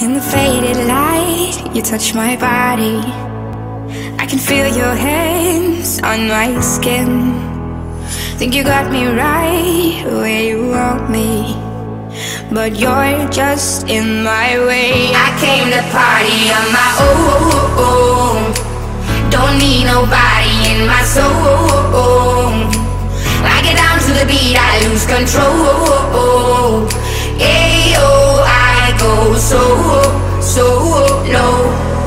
In the faded light, you touch my body. I can feel your hands on my skin. Think you got me right where you want me. But you're just in my way. I came to party on my own. Don't need nobody in my soul. I get down to the beat, I lose control. So low.